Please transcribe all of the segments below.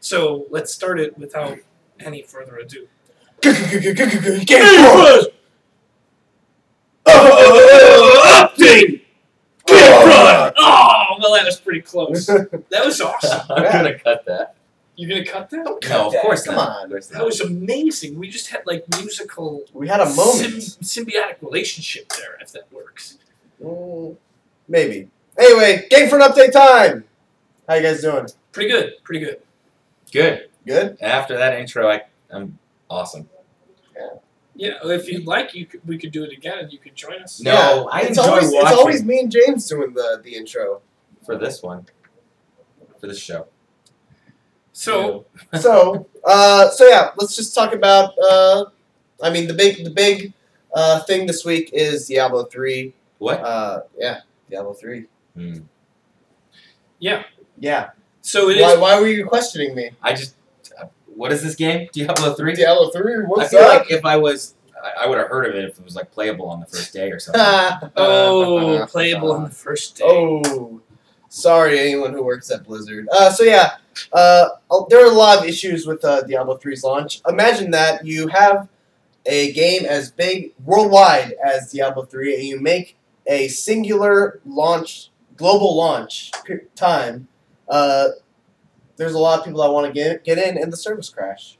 So let's start it without any further ado. Game Front. update! Run! Oh, well, that was pretty close. That was awesome. I'm gonna cut that. You're gonna cut that? No, of course Come not. on. Of course That not. was amazing. We just had like musical We had a moment. sym- symbiotic relationship there, if that works. Mm, maybe. Anyway, Game Front update time. How you guys doing? Pretty good. Pretty good. Good. Good. After that intro, I, I'm awesome. Yeah, Yeah. if you'd like, you could, we could do it again, and you could join us. No, Yeah, I it's enjoy always, watching It's always me and James doing the the intro. for this one, for this show. So so, uh, so yeah, let's just talk about. Uh, I mean, the big the big uh, thing this week is Diablo three. what? Uh, yeah, Diablo three. Hmm. yeah, Yeah. So it Why, is. why were you questioning me? I just. What is this game? Diablo three. Diablo three. What's I feel up? like if I was, I, I would have heard of it if it was like playable on the first day or something. Oh, playable on the first day. Oh, sorry, anyone who works at Blizzard. Uh, so yeah, uh, there are a lot of issues with uh, Diablo 3's launch. Imagine that you have a game as big worldwide as Diablo 3, and you make a singular launch, global launch time. Uh, there's a lot of people that want to get get in, and the service crash.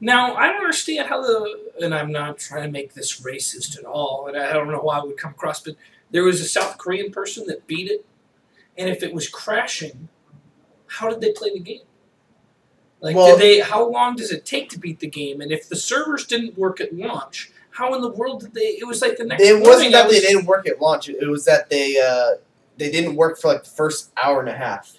Now, I don't understand how the, and I'm not trying to make this racist at all, and I don't know why it would come across, but there was a South Korean person that beat it, and if it was crashing, how did they play the game? Like, Well- did they? How long does it take to beat the game? And if the servers didn't work at launch, how in the world did they? It was like the next. It wasn't I that they didn't work at launch; it was that they uh, they didn't work for like the first hour and a half.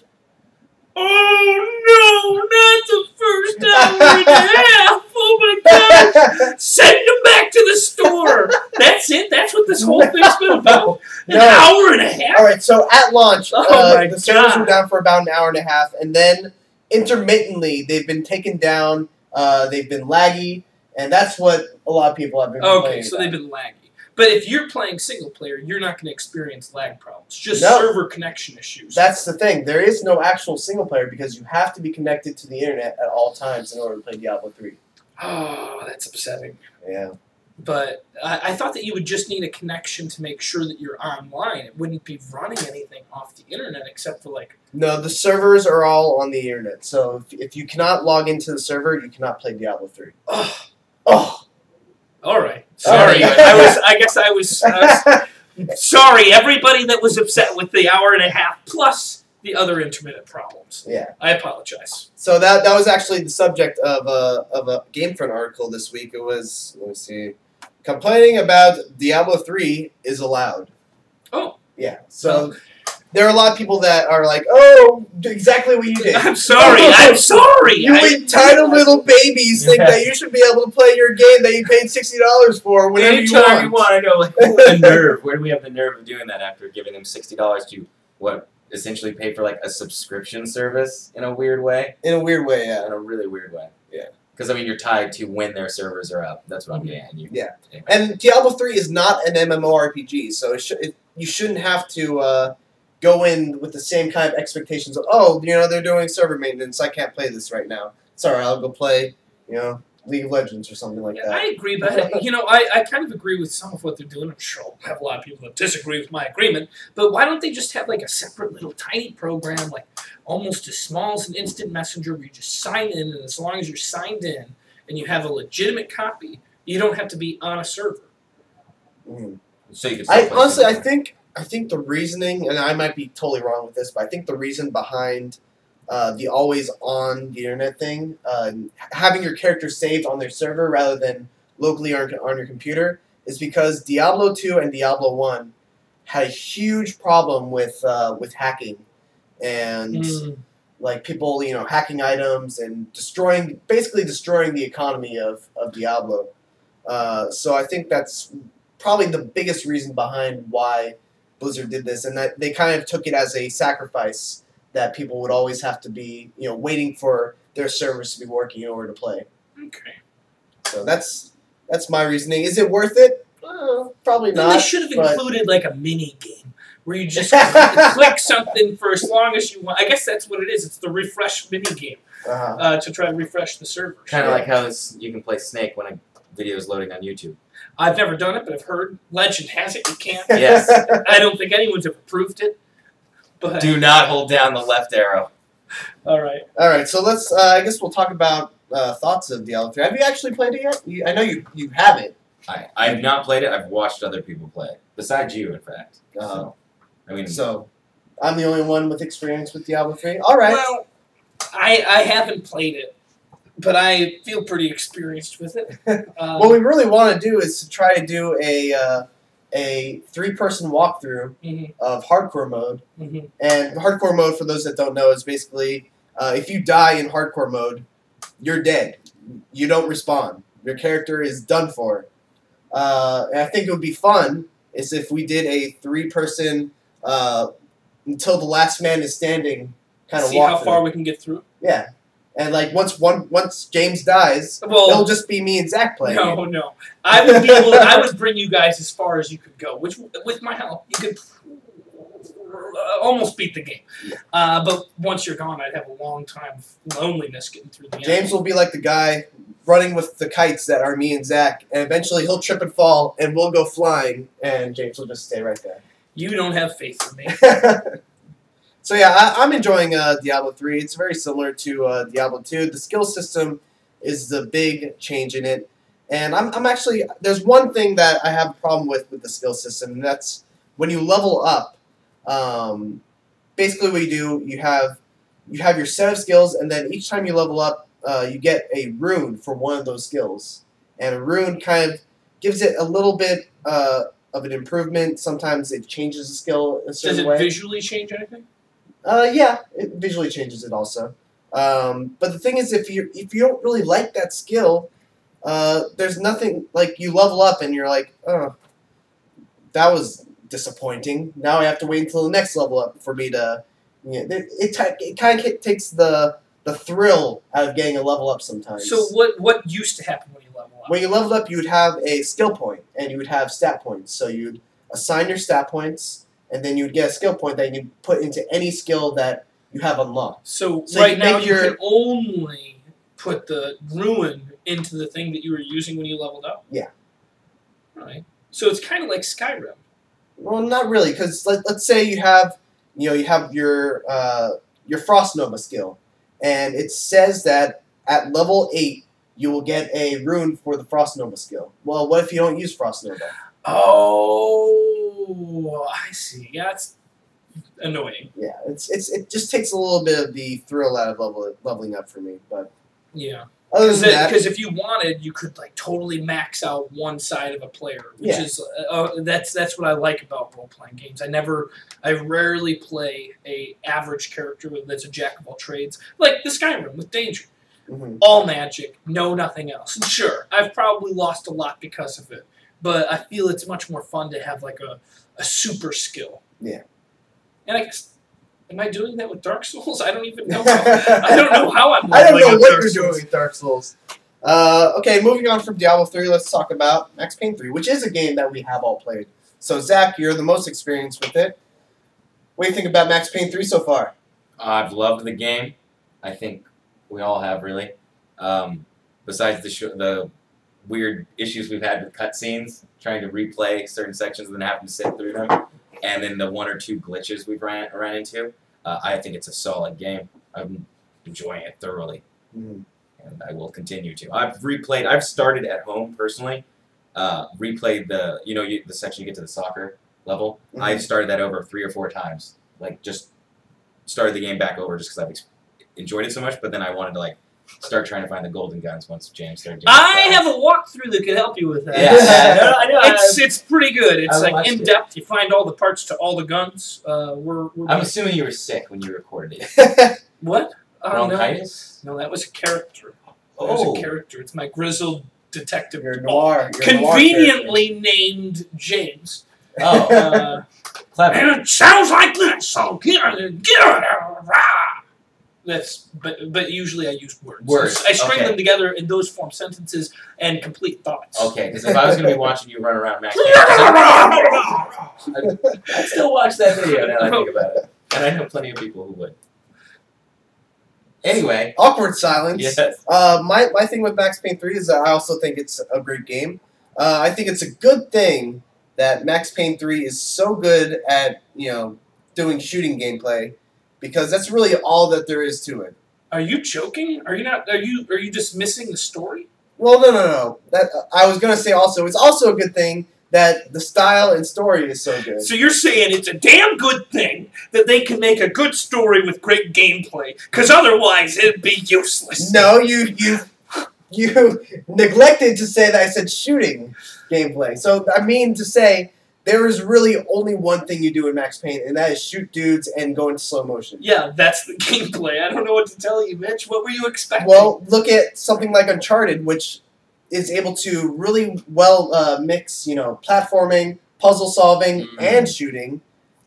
Oh no! Not the first hour and a half! Oh my god! Send them back to the store. That's it. That's what this whole thing's been about. An No. hour and a half. All right, so at launch, Oh uh, the servers God. were down for about an hour and a half, and then intermittently they've been taken down. Uh, they've been laggy, and that's what a lot of people have been. Okay, so about. they've been laggy. But if you're playing single player, you're not going to experience lag problems. Just No. server connection issues. That's the thing. There is no actual single player because you have to be connected to the internet at all times in order to play Diablo three. oh, that's upsetting. Yeah. But I, I thought that you would just need a connection to make sure that you're online. It wouldn't be running anything off the internet except for like. No, the servers are all on the internet. So if, if you cannot log into the server, you cannot play Diablo three. Oh, Oh. All right. Sorry, I was. I guess I was. I was Sorry, everybody that was upset with the hour and a half plus the other intermittent problems. yeah. I apologize. So that that was actually the subject of a of a GameFront article this week. It was let me see, complaining about Diablo three is allowed. Oh. Yeah. So oh. There are a lot of people that are like, oh, exactly what you did. I'm sorry. I'm sorry. You I- entitled little babies think that you should be able to play your game that you paid sixty dollars for whenever you want. You want, I know. Like, the nerve. Where do we have the nerve of doing that after giving them sixty dollars to what essentially pay for like a subscription service in a weird way? In a weird way, yeah. In a really weird way. Yeah. Because I mean, you're tied to when their servers are up. That's what I'm getting. at. You, Yeah. Anyway. And Diablo three is not an MMORPG, so it sh- it, you shouldn't have to uh, go in with the same kind of expectations of, oh, you know, they're doing server maintenance, I can't play this right now. Sorry, I'll go play, you know, League of Legends or something like Yeah, that. I agree, but you know, I, I kind of agree with some of what they're doing. I'm sure I'll have a lot of people that disagree with my agreement. But why don't they just have like a separate little tiny program, like almost as small as an instant messenger, where you just sign in, and as long as you're signed in and you have a legitimate copy, you don't have to be on a server. Mhm. So you can. I honestly, I think, I think the reasoning, and I might be totally wrong with this, but I think the reason behind uh, the always on the internet thing, uh, having your character saved on their server rather than locally on, on your computer, is because Diablo two and Diablo one had a huge problem with uh, with hacking and Mm. like people you know hacking items and destroying basically destroying the economy of, of Diablo. Uh, so I think that's probably the biggest reason behind why Blizzard did this, and that they kind of took it as a sacrifice that people would always have to be you know waiting for their servers to be working in order to play. Okay. So that's that's my reasoning. Is it worth it? Uh, probably Then not. they should have but- included like a mini game where you just click something for as long as you want. I guess that's what it is. It's the refresh mini game. Uh-huh. uh, to try to refresh the servers. Kind of like how it's, you can play Snake when a video is loading on YouTube. I've never done it, but I've heard legend has it you can't. Yes. I don't think anyone's ever proved it. But Do not hold down the left arrow. all right, All right, so let's. Uh, I guess we'll talk about uh, thoughts of Diablo 3. Have you actually played it yet? You, I know you you haven't. I, I have not played it. I've watched other people play it. Besides you, in fact. Uh, So, I mean, so I'm the only one with experience with Diablo 3. All right. Well, I I haven't played it, but I feel pretty experienced with it. Um, what we really want to do is to try to do a uh, a three person walkthrough mhm, of hardcore mode. mhm. And hardcore mode, for those that don't know, is basically uh, if you die in hardcore mode, you're dead. You don't respawn. Your character is done for. Uh, and I think it would be fun is if we did a three person uh, until the last man is standing kind of See how far we can get through. Yeah, and like once one once James dies, Well, it'll just be me and Zac playing. No, no. I would be able. I would bring you guys as far as you could go, which with my help, you could almost beat the game. Uh, but once you're gone, I'd have a long time of loneliness getting through the James will be like the guy running with the kites that are me and Zac, and eventually he'll trip and fall, and we'll go flying, and James will just stay right there. You don't have faith in me. so yeah, I, I'm enjoying uh, Diablo 3. It's very similar to uh, Diablo 2. The skill system is the big change in it, and I'm, I'm actually there's one thing that I have a problem with with the skill system, and that's when you level up. Um, basically, what you do, you have you have your set of skills, and then each time you level up, uh, you get a rune for one of those skills, and a rune kind of gives it a little bit uh, of an improvement. Sometimes it changes the skill a certain Does it way. visually change anything? Uh, yeah, it visually changes it also. Um, but the thing is, if you if you don't really like that skill, uh, there's nothing like you level up and you're like, oh, that was disappointing. Now I have to wait until the next level up for me to. You know, it it, it kind of takes the the thrill out of getting a level up sometimes. So what what used to happen when you level up? When you leveled up, you would have a skill point, and you would have stat points. So you'd assign your stat points, and then you'd get a skill point that you put into any skill that you have unlocked. So, So right you now you can only put the rune into the thing that you were using when you leveled up. Yeah. Right. So it's kind of like Skyrim. Well, not really, because let, let's say you have, you know, you have your uh, your Frost Nova skill, and it says that at level eight you will get a rune for the Frost Nova skill. Well, what if you don't use Frost Nova? Oh, I see. Yeah, it's annoying. Yeah, it's it's it just takes a little bit of the thrill out of level, leveling up for me. But Yeah. other than that, Because if you wanted, you could like totally max out one side of a player, which Yeah. is uh, uh, that's that's what I like about role playing games. I never, I rarely play a average character that's a jack of all trades, like the Skyrim with Danger. Mhm. all magic, no nothing else. Sure, I've probably lost a lot because of it, but I feel it's much more fun to have like a, a super skill. Yeah. And I guess, am I doing that with Dark Souls? I don't even know. How, I don't know how I'm. I don't know what Dark you're Souls. doing with Dark Souls. Uh, okay, moving on from Diablo 3, let's talk about Max Payne 3, which is a game that we have all played. So, Zac, you're the most experienced with it. What do you think about Max Payne 3 so far? I've loved the game. I think we all have really. Um, besides the sh- the weird issues we've had with cutscenes, trying to replay certain sections and then having to sit through them, and then the one or two glitches we've ran ran into, uh, I think it's a solid game. I'm enjoying it thoroughly, Mhm. and I will continue to. I've replayed. I've started at home personally. Uh, replayed the you know you, the section you get to the soccer level. Mhm. I've started that over three or four times. Like just started the game back over just because I've ex- enjoyed it so much. But then I wanted to like start trying to find the golden guns once James started. doing I it. have a walkthrough that could help you with that. Yeah, I know, I know. It's it's pretty good. It's I like watched in it. depth. You find all the parts to all the guns. Uh, we're, we're I'm assuming you were sick when you recorded it. what? Oh no, Bronchitis. no, that was a character. That was Oh, a character. It's my grizzled detective. You're noir. You're a noir conveniently named James. oh, Uh, clever. and it sounds like this. So get it, get it, rah. That's but but usually I use words. Words, I string okay. them together and those form sentences and complete thoughts. Okay, because if I was going to be watching you run around Max, I'd, I'd still watch that video now that I think about it, and I know plenty of people who would. Anyway, Awkward silence. yes. Uh, my, my thing with Max Payne 3 is that I also think it's a great game. Uh, I think it's a good thing that Max Payne 3 is so good at, you know, doing shooting gameplay because that's really all that there is to it. Are you joking? Are you not? Are you? Are you just missing the story? Well, no, no, no. That I was gonna say also, it's also a good thing that the style and story is so good. So you're saying it's a damn good thing that they can make a good story with great gameplay, because otherwise it'd be useless. No, you you you neglected to say that I said shooting gameplay. So I mean to say there is really only one thing you do in Max Payne, and that is shoot dudes and go into slow motion. Yeah, that's the gameplay. I don't know what to tell you, Mitch. What were you expecting? Well, look at something like Uncharted, which is able to really well uh, mix, you know, platforming, puzzle solving, Mhm. and shooting,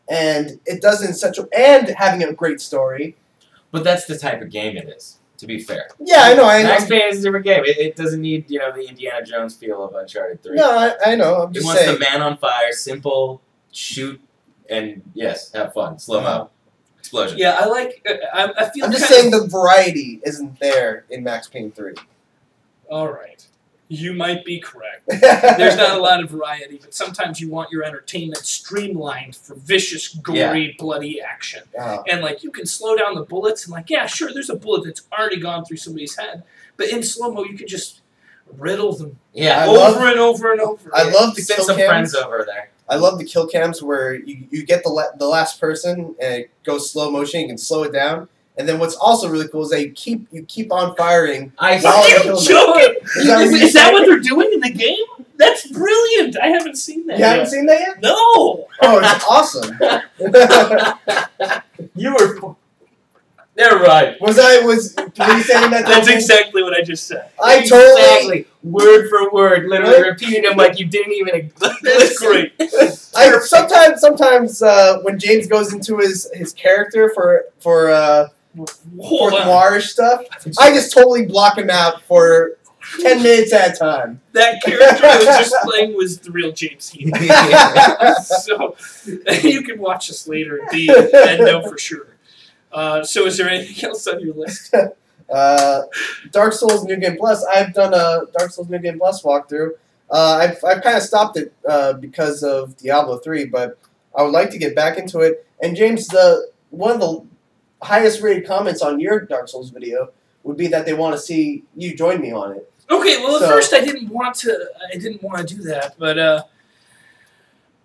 and it does it in such a and having a great story. But that's the type of game it is. To be fair, Yeah, I know. I know. Max Payne is a different game. It, it doesn't need you know the Indiana Jones feel of Uncharted Three. No, I, I know. I'm He just wants saying. the man on fire, simple, shoot, and yes, have fun, slow mo, explosion. yeah, I like. uh, I, I feel. I'm just saying of- the variety isn't there in Max Payne 3. All right, you might be correct. There's not a lot of variety, but sometimes you want your entertainment streamlined for vicious, gory, bloody action. Oh. And like you can slow down the bullets and like, yeah, sure, there's a bullet that's already gone through somebody's head. But in slow mo you can just riddle them Yeah, over love- and over and over. I love the send kill some cams. friends over there. I love the kill cams where you, you get the la- the last person and it goes slow motion. You can slow it down, and then what's also really cool is they keep you keep on firing. I Wow, Are you you joking? Is that Is, what is you that what they're doing in the game? That's brilliant. I haven't seen that. You haven't seen that yet? No. Oh, it's awesome. You were. They're right. was I was were you saying that? That's exactly what I just said. I totally. exactly word for word, literally Really? repeated them like you didn't even. That's listen. great. I sometimes sometimes uh, when James goes into his his character for for uh, for on. stuff, I just totally block him out for ten minutes at a time. That character I was just playing was the real James Heaton. so you can watch this later and be and know for sure. Uh, so is there anything else on your list? Uh, Dark Souls New Game Plus. I've done a Dark Souls New Game Plus walkthrough. Uh, I've, I've kind of stopped it uh, because of Diablo 3, but I would like to get back into it. And James, the one of the highest rated comments on your Dark Souls video would be that they want to see you join me on it. Okay, well at So- first I didn't want to. I didn't want to do that, but uh,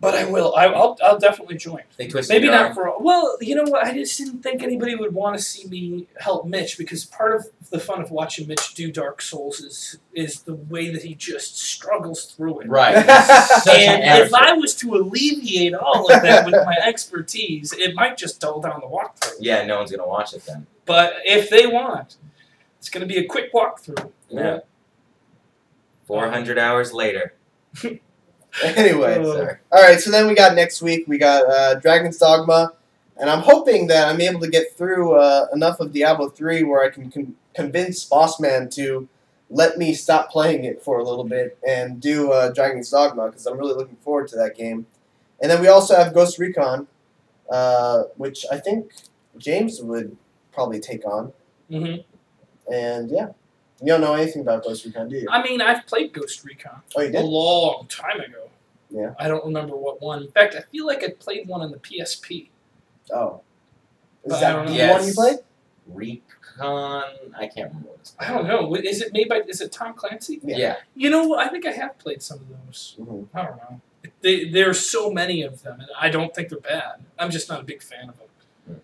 but I will. I, I'll I'll definitely join. They twisted Maybe not arm. for well, you know what? I just didn't think anybody would want to see me help Mitch because part of the fun of watching Mitch do Dark Souls is is the way that he just struggles through it. Right. Such an And if. I was to alleviate all of that with my expertise, it might just dull down the walkthrough. Yeah, no one's gonna watch it then. But if they want, it's going to be a quick walkthrough. Yeah. Four hundred hours later. anyway, Uh, Sorry. all right. So then we got next week. We got uh, Dragon's Dogma, and I'm hoping that I'm able to get through uh, enough of Diablo 3 where I can con- convince Bossman to let me stop playing it for a little bit and do uh, Dragon's Dogma because I'm really looking forward to that game. And then we also have Ghost Recon, uh, which I think James would probably take on. hmm And yeah, you don't know anything about Ghost Recon, do you? I mean, I've played Ghost Recon Oh, you a long time ago. Yeah. I don't remember what one. In fact, I feel like I played one on the PSP. Oh. Is But that don't the. Yes. one you played? Recon. I can't remember what it's I don't know. Is it made by? Is it Tom Clancy? Yeah. Yeah. You know. I think I have played some of those. Mhm. I don't know. They, there are so many of them, and I don't think they're bad. I'm just not a big fan of them.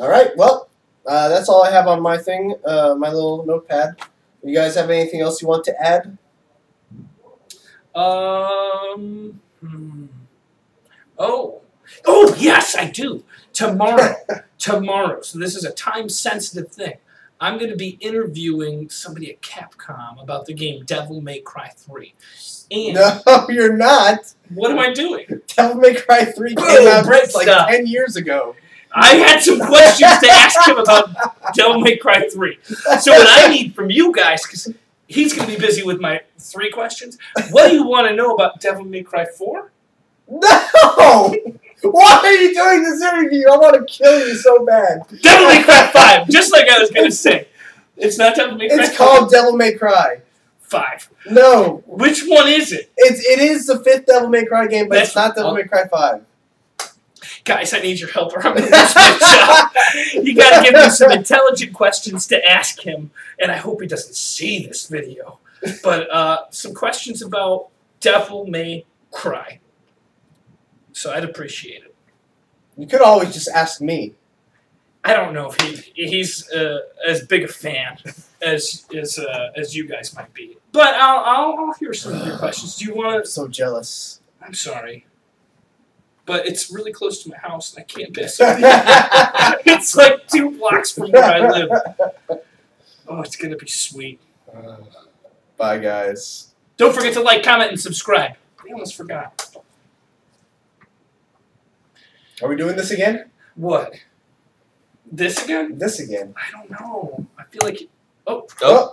All right. Well, uh, that's all I have on my thing, uh, my little notepad. You guys have anything else you want to add? Um. hmm. Oh. Oh yes, I do. Tomorrow. tomorrow. So this is a time-sensitive thing. I'm going to be interviewing somebody at Capcom about the game Devil May Cry 3. And No, you're not. what am I doing? Devil May Cry 3 came Boom, out like stuff. 10 years ago. I had some questions to ask him about Devil May Cry 3. So what I need from you guys, because he's going to be busy with my three questions, what do you want to know about Devil May Cry 4? No! Why are you doing this interview? I want to kill you so bad. Devil May Cry 5, just like I was going to say. It's not Devil May Cry It's called Devil May Cry. 5. No, Which one is it? it's it is the fifth Devil May Cry game, but it's not Devil May Cry Five. Guys, I need your help or I'm going to lose my job. You got to give me some intelligent questions to ask him, and I hope he doesn't see this video. But uh, some questions about Devil May Cry. So I'd appreciate it. You could always just ask me. I don't know if he he's uh, as big a fan as as uh, as you guys might be, but I'll I'll, I'll hear some of your questions. Do you want I'm to? so jealous. I'm sorry, but it's really close to my house and I can't miss it. it's like two blocks from where I live. Oh, it's gonna be sweet. Bye, guys. Don't forget to like, comment, and subscribe. I almost forgot. Are we doing this again? What? This again? This again. I don't know. I feel like. Oh. Oh.